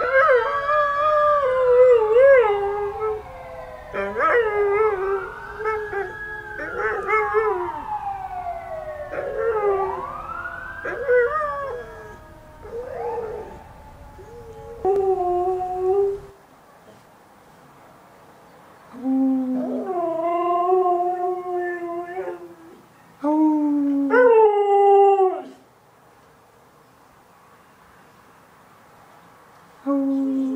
Ah! Oh.